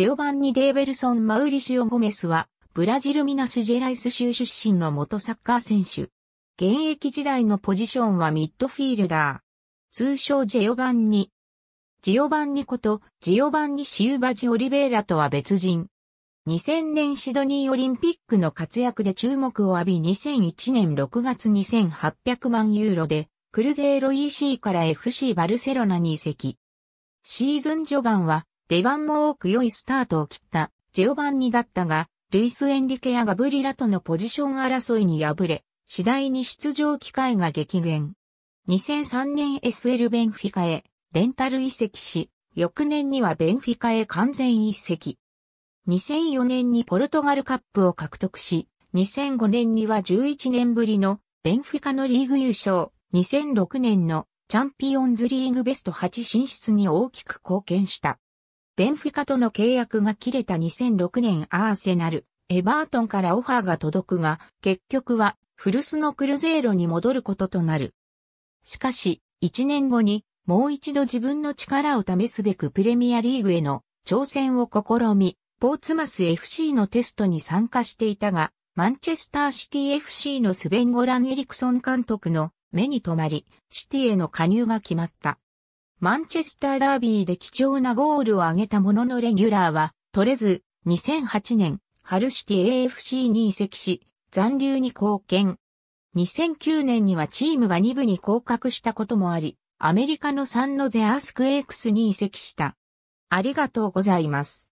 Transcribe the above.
ジェオバンニ・デーベルソン・マウリシオ・ゴメスは、ブラジルミナス・ジェライス州出身の元サッカー選手。現役時代のポジションはミッドフィールダー。通称ジェオバンニ。ジオバンニこと、ジオバンニ・シューバジ・オリベーラとは別人。2000年シドニーオリンピックの活躍で注目を浴び2001年6月2800万ユーロでクルゼーロ EC から FC バルセロナに移籍。シーズン序盤は出番も多く良いスタートを切ったジェオバンニだったが、ルイス・エンリケやガブリラとのポジション争いに敗れ、次第に出場機会が激減。2003年 SL ベンフィカへレンタル移籍し、翌年にはベンフィカへ完全移籍。2004年にポルトガルカップを獲得し、2005年には11年ぶりのベンフィカのリーグ優勝、2006年のチャンピオンズリーグベスト8進出に大きく貢献した。ベンフィカとの契約が切れた2006年アーセナル、エバートンからオファーが届くが、結局は古巣のクルゼーロに戻ることとなる。しかし、1年後にもう一度自分の力を試すべくプレミアリーグへの挑戦を試み、ポーツマス FC のテストに参加していたが、マンチェスターシティ FC のスベン・ゴラン・エリクソン監督の目に留まり、シティへの加入が決まった。マンチェスターダービーで貴重なゴールを挙げたもののレギュラーは取れず、2008年、ハルシティ AFC に移籍し、残留に貢献。2009年にはチームが2部に降格したこともあり、アメリカのサンノゼアスクエイクスに移籍した。ありがとうございます。